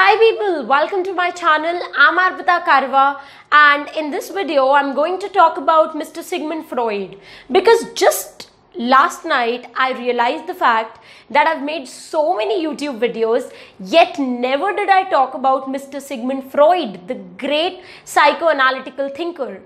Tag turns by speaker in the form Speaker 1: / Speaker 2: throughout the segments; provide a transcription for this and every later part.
Speaker 1: Hi people, welcome to my channel. I'm Arpita Karwa and in this video I'm going to talk about Mr. Sigmund Freud because just last night I realized the fact that I've made so many YouTube videos yet never did I talk about Mr. Sigmund Freud, the great psychoanalytical thinker.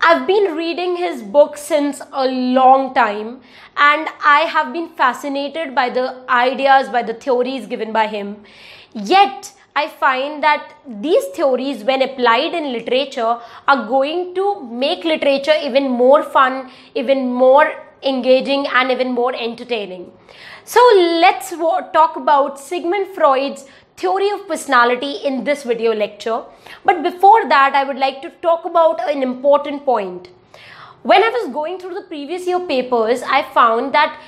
Speaker 1: I've been reading his book since a long time and I have been fascinated by the ideas, by the theories given by him. Yet, I find that these theories, when applied in literature, are going to make literature even more fun, even more engaging, and even more entertaining. So, let's talk about Sigmund Freud's theory of personality in this video lecture. But before that, I would like to talk about an important point. When I was going through the previous year papers, I found that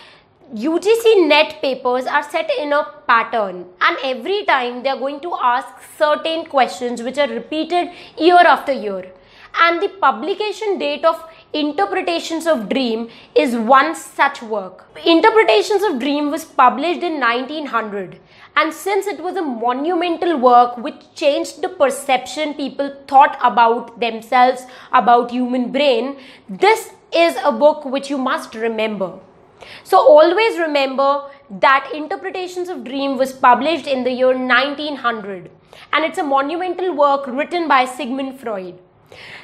Speaker 1: UGC net papers are set in a pattern and every time they are going to ask certain questions which are repeated year after year. And the publication date of Interpretations of Dream is one such work. Interpretations of Dream was published in 1900 and since it was a monumental work which changed the perception people thought about themselves, about human brain, this is a book which you must remember. So always remember that Interpretations of Dream was published in the year 1900 and it's a monumental work written by Sigmund Freud.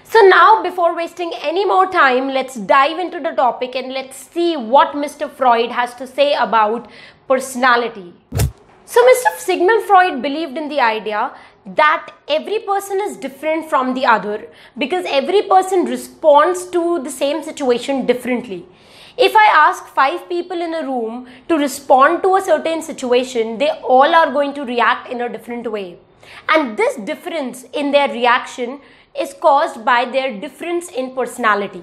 Speaker 1: So now before wasting any more time, let's dive into the topic and let's see what Mr. Freud has to say about personality. So Mr. Sigmund Freud believed in the idea that every person is different from the other because every person responds to the same situation differently. If I ask five people in a room to respond to a certain situation, they all are going to react in a different way. And this difference in their reaction is caused by their difference in personality.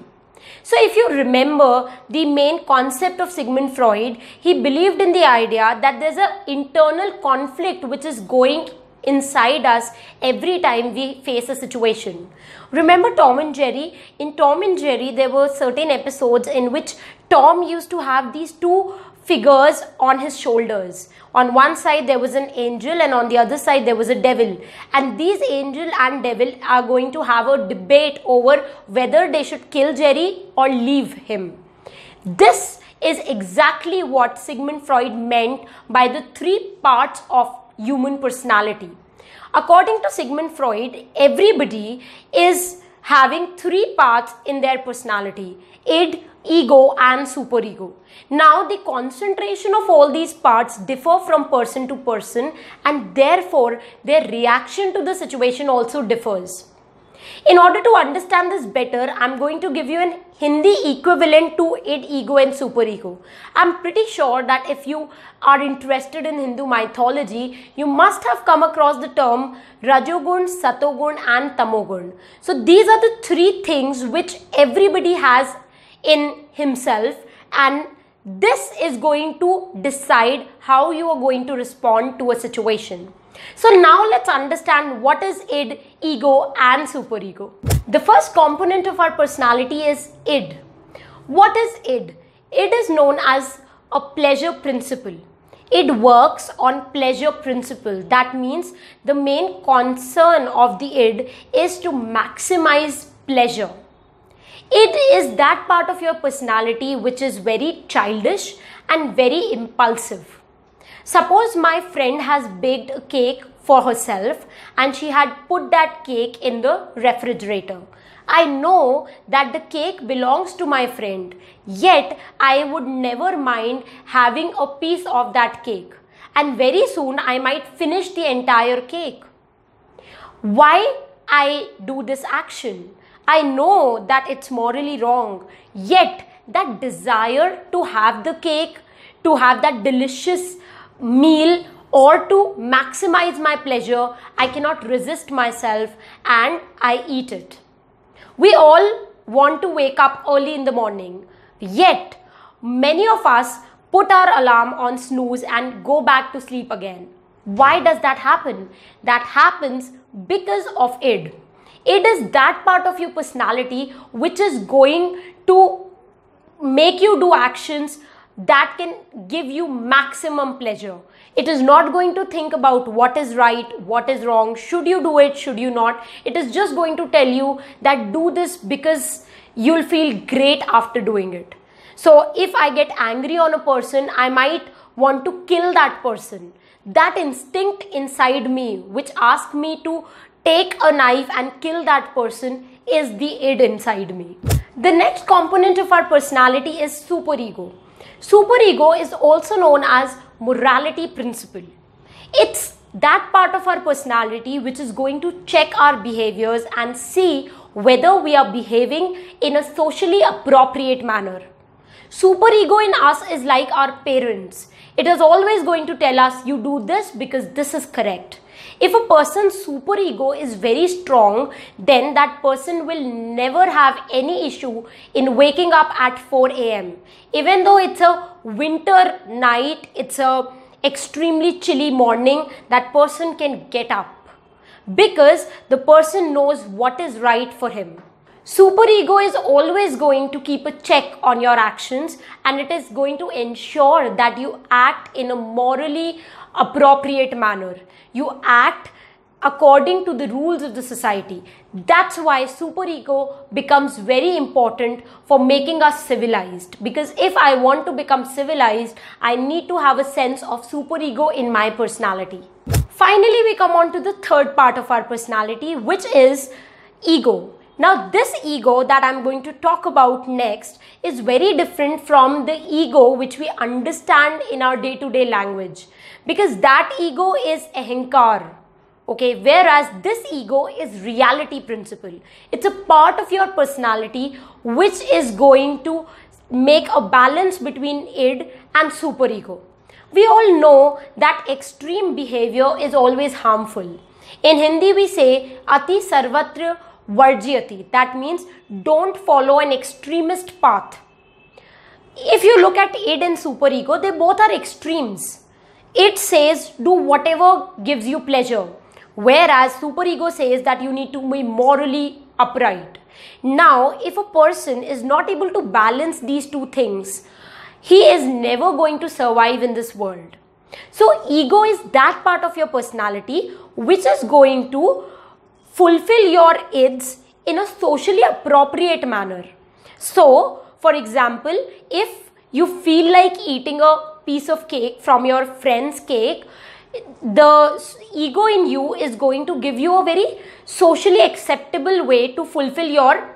Speaker 1: So, if you remember the main concept of Sigmund Freud, he believed in the idea that there's an internal conflict which is going inside us every time we face a situation. Remember Tom and Jerry? In Tom and Jerry, there were certain episodes in which Tom used to have these two figures on his shoulders. On one side there was an angel and on the other side there was a devil. And these angel and devil are going to have a debate over whether they should kill Jerry or leave him. This is exactly what Sigmund Freud meant by the three parts of human personality. According to Sigmund Freud, everybody is having three parts in their personality id, ego, and superego. Now, the concentration of all these parts differ from person to person, and therefore, their reaction to the situation also differs. In order to understand this better, I'm going to give you an Hindi equivalent to id, ego and superego. I'm pretty sure that if you are interested in Hindu mythology, you must have come across the term Rajogun, Satogun and Tamogun. So these are the three things which everybody has in himself and this is going to decide how you are going to respond to a situation. So now let's understand what is id, ego and superego. The first component of our personality is id. What is id? Id is known as a pleasure principle. It works on pleasure principle. That means the main concern of the id is to maximize pleasure. It is that part of your personality which is very childish and very impulsive. Suppose my friend has baked a cake for herself and she had put that cake in the refrigerator. I know that the cake belongs to my friend, yet I would never mind having a piece of that cake. And very soon I might finish the entire cake. Why I do this action? I know that it's morally wrong, yet that desire to have the cake, to have that delicious meal or to maximize my pleasure, I cannot resist myself and I eat it. We all want to wake up early in the morning, yet many of us put our alarm on snooze and go back to sleep again. Why does that happen? That happens because of id. It is that part of your personality which is going to make you do actions that can give you maximum pleasure. It is not going to think about what is right, what is wrong, should you do it, should you not. It is just going to tell you that do this because you'll feel great after doing it. So if I get angry on a person, I might want to kill that person. That instinct inside me, which asks me to take a knife and kill that person, is the id inside me. The next component of our personality is superego. Superego is also known as morality principle. It's that part of our personality which is going to check our behaviors and see whether we are behaving in a socially appropriate manner. Superego in us is like our parents. It is always going to tell us you do this because this is correct. If a person's superego is very strong, then that person will never have any issue in waking up at 4 a.m. Even though it's a winter night, it's a extremely chilly morning, that person can get up because the person knows what is right for him. Superego is always going to keep a check on your actions and it is going to ensure that you act in a morally appropriate manner. You act according to the rules of the society. That's why superego becomes very important for making us civilized. Because if I want to become civilized, I need to have a sense of superego in my personality. Finally, we come on to the third part of our personality, which is ego. Now, this ego that I'm going to talk about next is very different from the ego which we understand in our day to day language because that ego is ahankar. Okay, whereas this ego is reality principle. It's a part of your personality which is going to make a balance between id and superego. We all know that extreme behavior is always harmful. In Hindi, we say Ati Sarvatra Varjyati. That means don't follow an extremist path. If you look at id and superego, they both are extremes. It says do whatever gives you pleasure, whereas superego says that you need to be morally upright. Now, if a person is not able to balance these two things, he is never going to survive in this world. So, ego is that part of your personality which is going to fulfill your ids in a socially appropriate manner. So, for example, if you feel like eating a piece of cake from your friend's cake, the ego in you is going to give you a very socially acceptable way to fulfill your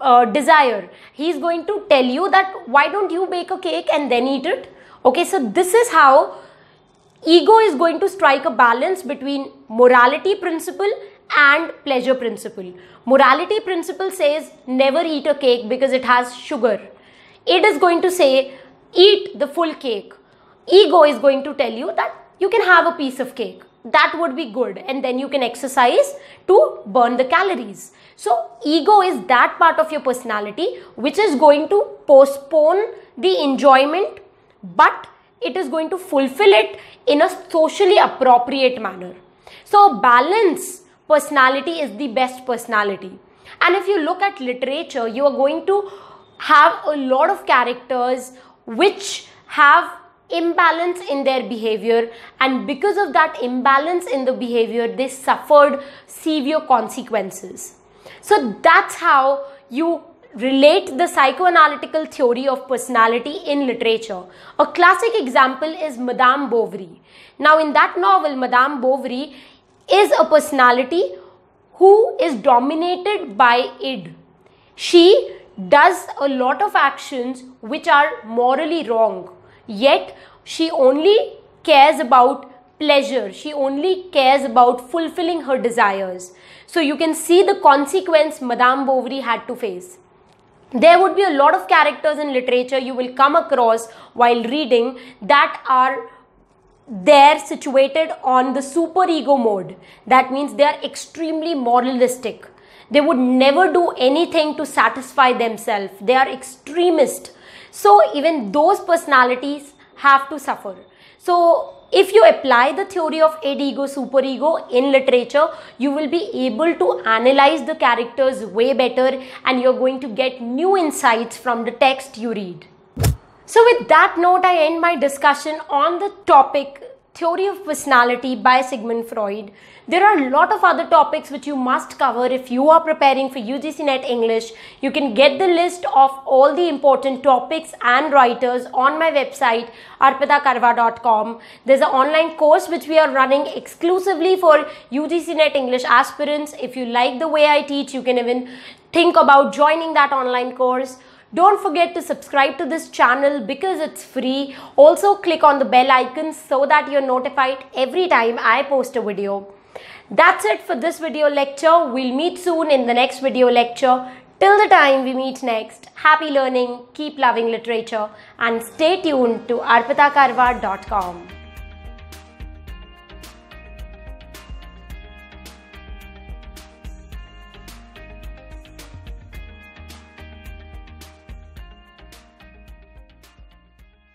Speaker 1: uh, desire. He is going to tell you that why don't you bake a cake and then eat it? Okay, so this is how ego is going to strike a balance between morality principle and pleasure principle. Morality principle says never eat a cake because it has sugar. It is going to say eat the full cake. Ego is going to tell you that you can have a piece of cake. That would be good and then you can exercise to burn the calories. So ego is that part of your personality which is going to postpone the enjoyment but it is going to fulfill it in a socially appropriate manner. So balance personality is the best personality. And if you look at literature, you are going to have a lot of characters which have imbalance in their behavior. And because of that imbalance in the behavior they suffered severe consequences. So that's how you relate the psychoanalytical theory of personality in literature. A classic example is madame bovary. Now in that novel madame bovary is a personality who is dominated by id. She does a lot of actions which are morally wrong, yet she only cares about pleasure. She only cares about fulfilling her desires. So you can see the consequence Madame Bovary had to face. There would be a lot of characters in literature you will come across while reading that are they're situated on the superego mode. That means they are extremely moralistic. They would never do anything to satisfy themselves. They are extremist. So even those personalities have to suffer. So if you apply the theory of id ego superego in literature, you will be able to analyze the characters way better and you're going to get new insights from the text you read. So with that note, I end my discussion on the topic Theory of Personality by Sigmund Freud. There are a lot of other topics which you must cover if you are preparing for UGC NET English. You can get the list of all the important topics and writers on my website arpitakarwa.com. There's an online course which we are running exclusively for UGC NET English aspirants. If you like the way I teach, you can even think about joining that online course. Don't forget to subscribe to this channel because it's free. Also click on the bell icon so that you're notified every time I post a video. That's it for this video lecture. We'll meet soon in the next video lecture. Till the time we meet next, happy learning, keep loving literature and stay tuned to arpitakarwa.com.